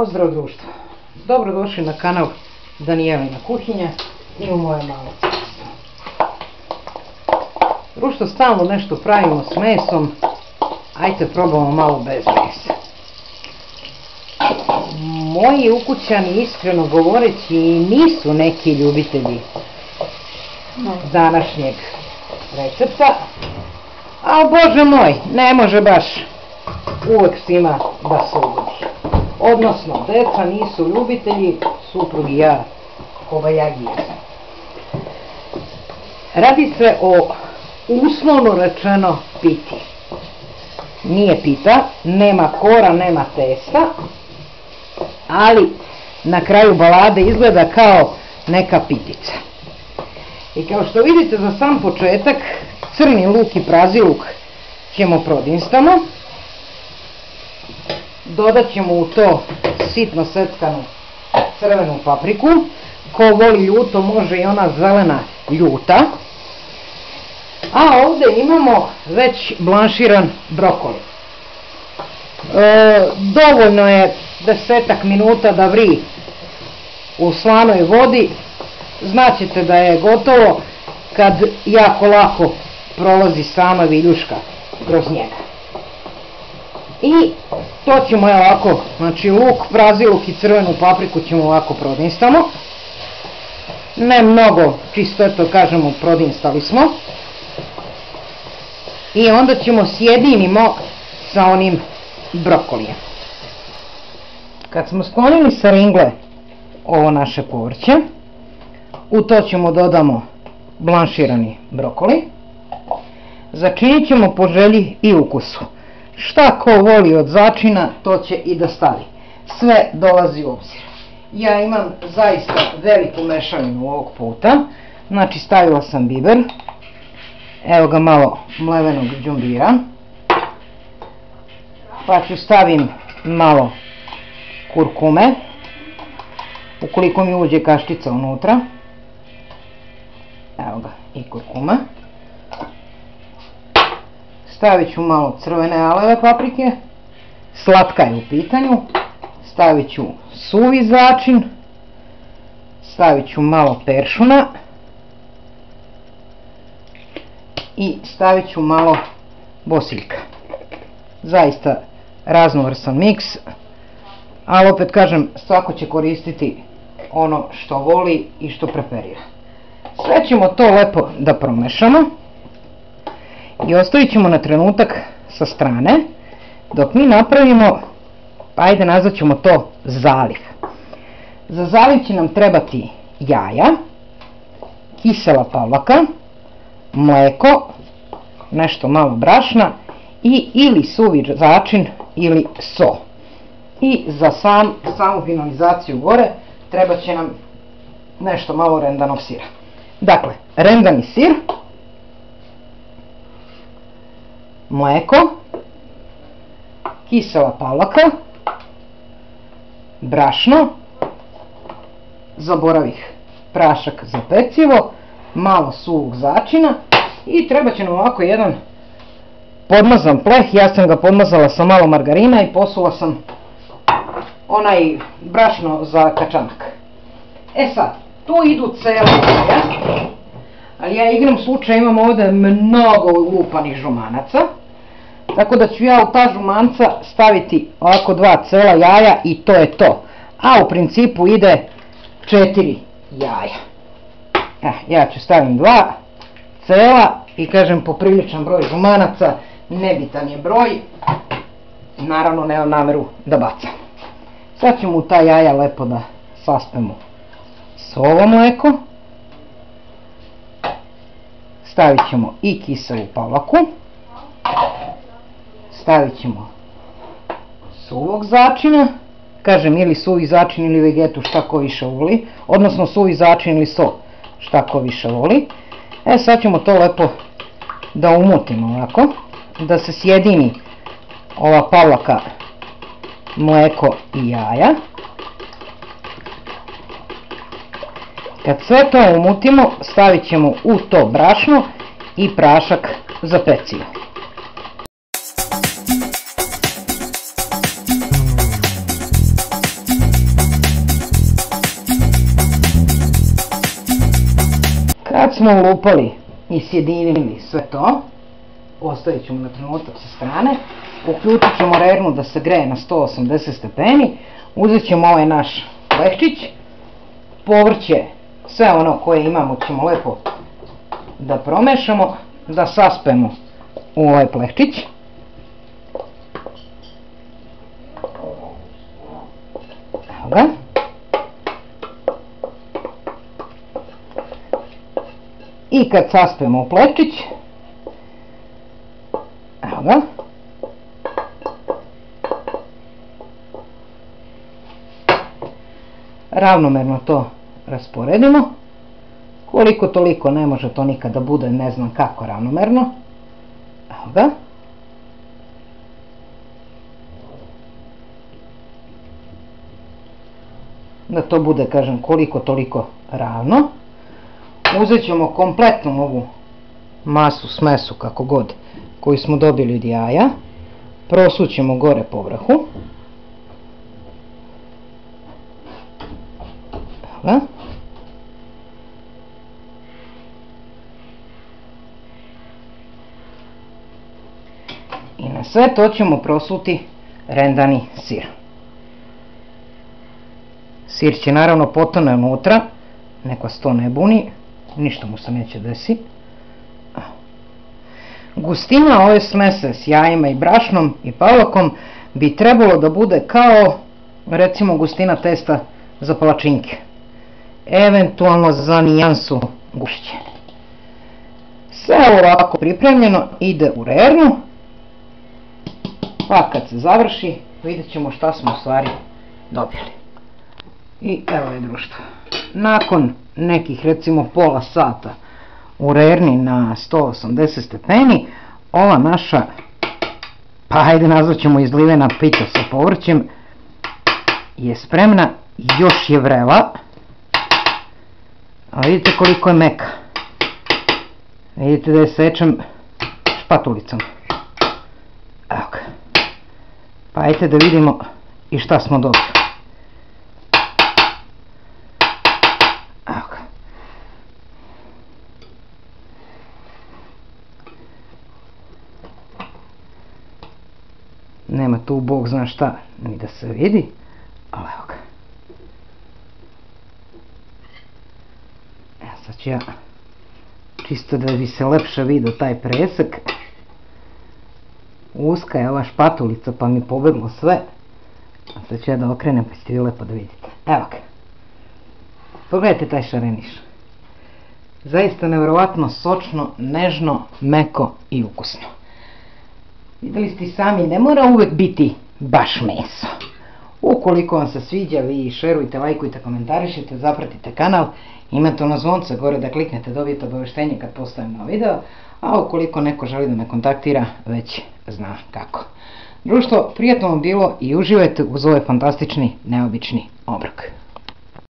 Pozdrav društvo. Dobrodošli na kanal Danijelina kuhinja i u moje malo cesto. Društvo stalno nešto pravimo s mesom. Ajte probamo malo bez mesa. Moji ukućani iskreno govoreći nisu neki ljubitelji današnjeg recepta. A bože moj, ne može baš uvek svima da se ugodi. Odnosno, deca nisu ljubitelji, suprug i ja kobajagi. Radi se o uslovno rečeno piti. Nije pita, nema kora, nema testa, ali na kraju balade izgleda kao neka pitica. I kao što vidite za sam početak, crni luk i prazi luk ćemo prodinstamo. Dodat ćemo u to sitno seckanu crvenu papriku. Ko voli ljuto može i ona zelena ljuta. A ovde imamo već blanširan brokoli. E, dovoljno je desetak minuta da vri u slanoj vodi. Znaćete da je gotovo kad jako lako prolazi sama viljuška kroz njega. I to ćemo je ovako, znači luk, praziluk i crvenu papriku ćemo ovako prodinstamo. Ne mnogo, čisto eto kažemo prodinstali smo. I onda ćemo sjedinimo sa onim brokolijem. Kad smo sklonili sa ringle ovo naše povrće, u to ćemo dodamo blanširani brokoli. Začinit ćemo po želji i ukusu. Šta ko voli od začina, to će i da stavi. Sve dolazi u obzir. Ja imam zaista veliku mešavinu ovog puta. Znači stavila sam biber. Evo ga malo mlevenog džumbira. Pa ću stavim malo kurkume. Ukoliko mi uđe kaščica unutra. Evo ga i kurkuma. Stavit ću malo crvene aleve paprike. Slatka je u pitanju. Stavit ću suvi začin. Stavit ću malo peršuna. I stavit ću malo bosiljka. Zaista raznovrsan miks. Ali opet kažem, svako će koristiti ono što voli i što preferira. Sve ćemo to lepo da promešamo i ostavit ćemo na trenutak sa strane dok mi napravimo, ajde nazvat ćemo to zaliv. Za zaliv će nam trebati jaja, kisela pavlaka, mleko, nešto malo brašna i ili suvi začin ili so. I za sam, samu finalizaciju gore treba će nam nešto malo rendanog sira. Dakle, rendani sir, mleko, kisela pavlaka, brašno, zaboravih prašak za pecivo, malo suvog začina i treba će nam ovako jedan podmazan pleh, ja sam ga podmazala sa malo margarina i posula sam onaj brašno za kačanak. E sad, tu idu jaja, ali ja igram slučaj, imam ovde mnogo lupanih žumanaca, tako da ću ja u ta žumanca staviti ovako dva cela jaja i to je to. A u principu ide četiri jaja. Eh, ja ću stavim dva cela i kažem popriličan broj žumanaca, nebitan je broj, naravno nemam nameru da bacam. Sad ćemo u ta jaja lepo da saspemo sovo mleko. Stavit ćemo i kiselu pavlaku. Stavit ćemo suvog začina. Kažem ili suvi začin ili vegetu šta ko više voli. Odnosno suvi začin ili so šta ko više voli. E sad ćemo to lepo da umutimo ovako. Da se sjedini ova pavlaka, mleko i jaja. Kad sve to umutimo, stavit ćemo u to brašno i prašak za pecivo. Kad smo ulupali i sjedinili sve to, ostavit ćemo na trenutak sa strane, uključit ćemo rernu da se greje na 180 stepeni, uzet ćemo ovaj naš lehčić, povrće, sve ono koje imamo ćemo lepo da promešamo, da saspemo u ovaj plehčić. Evo ga. I kad saspemo u plehčić, evo ga, ravnomerno to rasporedimo. Koliko toliko ne može to nikada da bude ne znam kako ravnomerno. Evo ga. Da to bude, kažem, koliko toliko ravno. Uzet ćemo kompletnu ovu masu, smesu, kako god, koju smo dobili od jaja. Prosućemo gore po vrhu. Evo I na sve to ćemo prosuti rendani sir. Sir će naravno potone unutra, neko vas to ne buni, ništa mu se neće desi. Gustina ove smese s jajima i brašnom i palakom bi trebalo da bude kao recimo gustina testa za palačinke eventualno za nijansu gušće. Sve ovako pripremljeno ide u rernu, pa kad se završi vidjet ćemo šta smo u stvari dobili. I evo je društvo. Nakon nekih recimo pola sata u rerni na 180 stepeni, ova naša, pa hajde nazvaćemo izlivena pita sa povrćem, je spremna, još je vrela, a vidite koliko je meka. Vidite da je sečem špatulicom. Evo ga. Pa ajte da vidimo i šta smo dobili. Evo ga. Nema tu bog zna šta ni da se vidi, ali evo ga. Sad ću ja, čisto da bi se lepše vidio taj presek. Uska je ova špatulica pa mi pobeglo sve. A sad ću ja da okrenem pa ćete vi lepo da vidite. Evo ga. Pogledajte taj šareniš. Zaista nevjerovatno sočno, nežno, meko i ukusno. Vidjeli ste sami, ne mora uvek biti baš meso. Ukoliko vam se sviđa, vi šerujte, lajkujte, komentarišite, zapratite kanal, imate ono zvonce gore da kliknete, dobijete obaveštenje kad postavim novo video, a ukoliko neko želi da me kontaktira, već zna kako. Društvo, prijatno vam bilo i uživajte uz ovaj fantastični, neobični obrok.